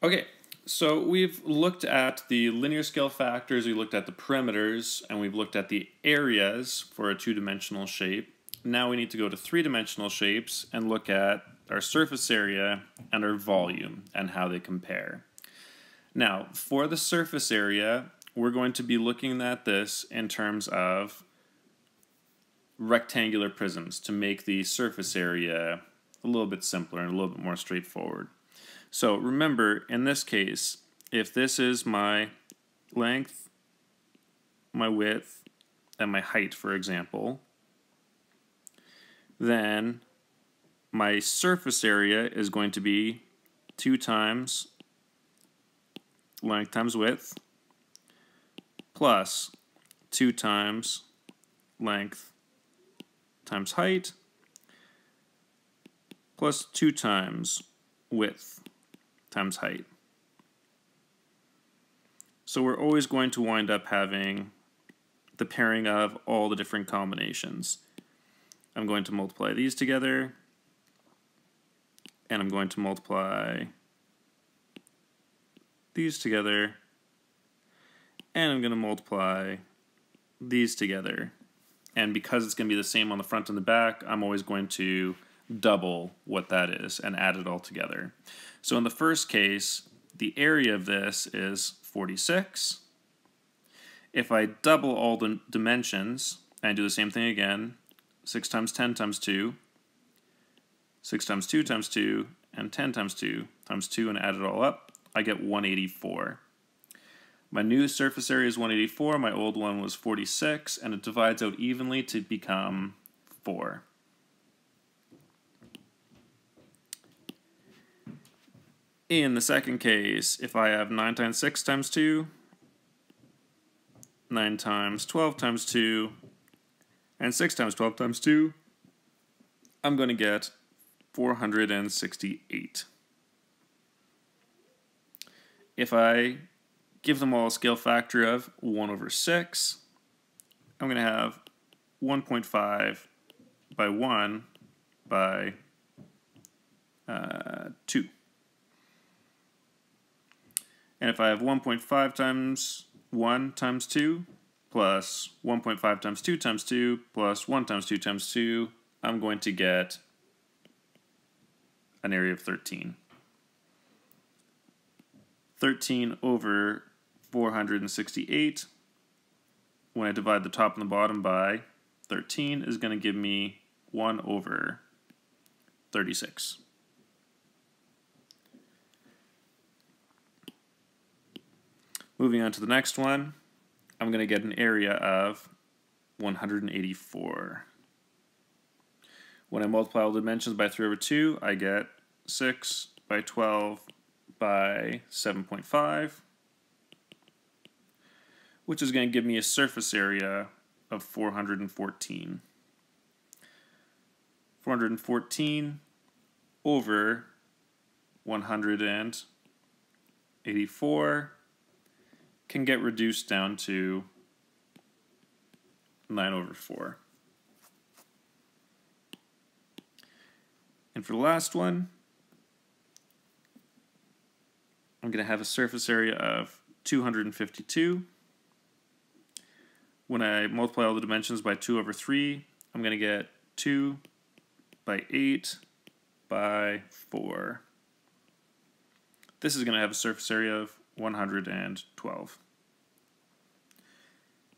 Okay, so we've looked at the linear scale factors, we looked at the perimeters, and we've looked at the areas for a two-dimensional shape. Now we need to go to three-dimensional shapes and look at our surface area and our volume and how they compare. Now, for the surface area, we're going to be looking at this in terms of rectangular prisms to make the surface area a little bit simpler and a little bit more straightforward. So remember, in this case, if this is my length, my width, and my height, for example, then my surface area is going to be 2 times length times width plus 2 times length times height plus 2 times width times height. So we're always going to wind up having the pairing of all the different combinations. I'm going to multiply these together, and I'm going to multiply these together, and I'm going to multiply these together. And because it's going to be the same on the front and the back, I'm always going to double what that is and add it all together. So in the first case, the area of this is 46. If I double all the dimensions, and do the same thing again, 6 times 10 times 2, 6 times 2 times 2, and 10 times 2 times 2, and add it all up, I get 184. My new surface area is 184, my old one was 46, and it divides out evenly to become 4. In the second case, if I have 9 times 6 times 2, 9 times 12 times 2, and 6 times 12 times 2, I'm going to get 468. If I give them all a scale factor of 1 over 6, I'm going to have 1.5 by 1 by uh, 2. And if I have 1.5 times 1 times 2 plus 1.5 times 2 times 2 plus 1 times 2 times 2, I'm going to get an area of 13. 13 over 468, when I divide the top and the bottom by 13, is going to give me 1 over 36. Moving on to the next one, I'm going to get an area of 184. When I multiply all dimensions by 3 over 2, I get 6 by 12 by 7.5, which is going to give me a surface area of 414. 414 over 184 can get reduced down to 9 over 4. And for the last one, I'm going to have a surface area of 252. When I multiply all the dimensions by 2 over 3, I'm going to get 2 by 8 by 4. This is going to have a surface area of 112.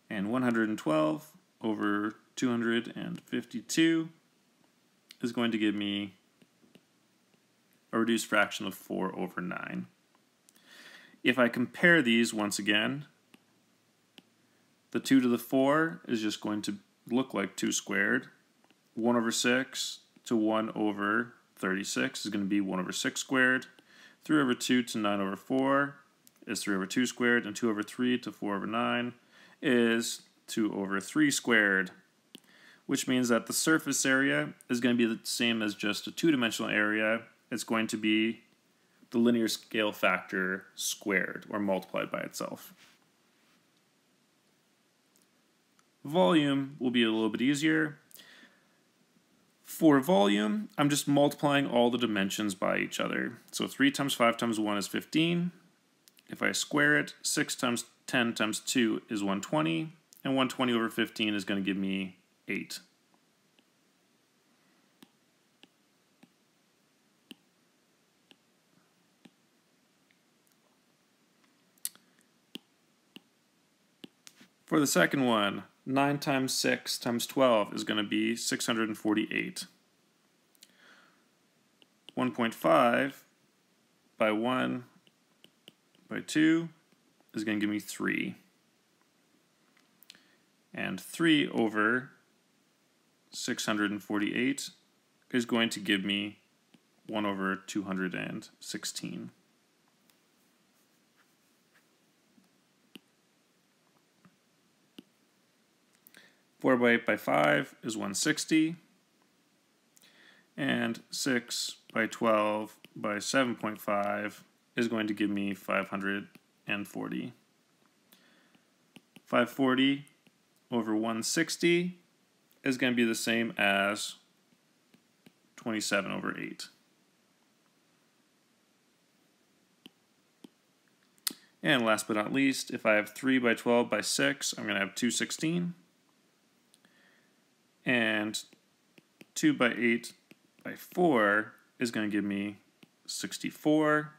And 112 over 252 is going to give me a reduced fraction of 4 over 9. If I compare these once again, the 2 to the 4 is just going to look like 2 squared. 1 over 6 to 1 over 36 is going to be 1 over 6 squared. 3 over 2 to 9 over 4 is 3 over 2 squared, and 2 over 3 to 4 over 9 is 2 over 3 squared, which means that the surface area is going to be the same as just a two-dimensional area. It's going to be the linear scale factor squared, or multiplied by itself. Volume will be a little bit easier. For volume, I'm just multiplying all the dimensions by each other. So 3 times 5 times 1 is 15. If I square it, 6 times 10 times 2 is 120. And 120 over 15 is going to give me 8. For the second one, 9 times 6 times 12 is going to be 648. 1.5 by 1 by 2 is going to give me 3. And 3 over 648 is going to give me 1 over 216. 4 by 8 by 5 is 160. And 6 by 12 by 7.5 is going to give me 540. 540 over 160 is going to be the same as 27 over 8. And last but not least, if I have 3 by 12 by 6, I'm going to have 216 and 2 by 8 by 4 is going to give me 64.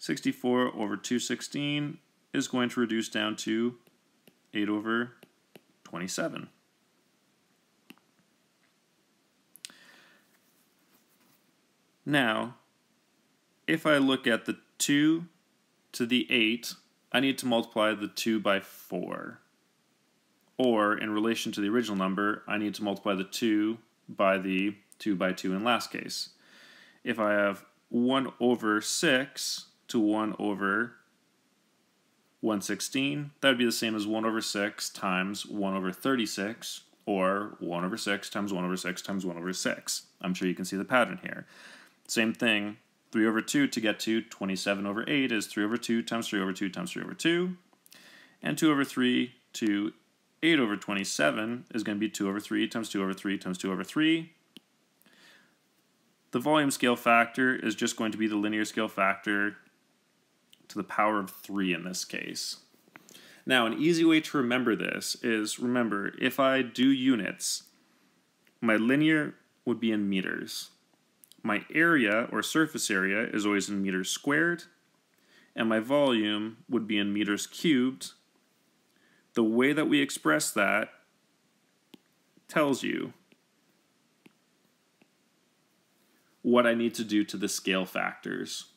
64 over 216 is going to reduce down to 8 over 27. Now, if I look at the 2 to the 8, I need to multiply the 2 by 4 or in relation to the original number, I need to multiply the 2 by the 2 by 2 in last case. If I have 1 over 6 to 1 over 116, that would be the same as 1 over 6 times 1 over 36, or 1 over 6 times 1 over 6 times 1 over 6. I'm sure you can see the pattern here. Same thing, 3 over 2 to get to 27 over 8 is 3 over 2 times 3 over 2 times 3 over 2, and 2 over 3 to 8 over 27 is going to be 2 over 3 times 2 over 3 times 2 over 3. The volume scale factor is just going to be the linear scale factor to the power of 3 in this case. Now, an easy way to remember this is, remember, if I do units, my linear would be in meters. My area, or surface area, is always in meters squared, and my volume would be in meters cubed, the way that we express that tells you what I need to do to the scale factors.